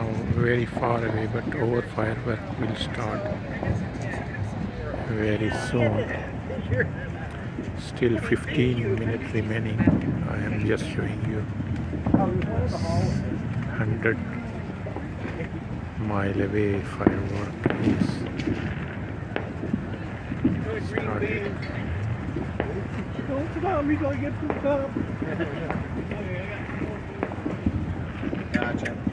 very far away but our firework will start very soon. Still 15 minutes remaining. I am just showing you 100 mile away firework is started. Gotcha.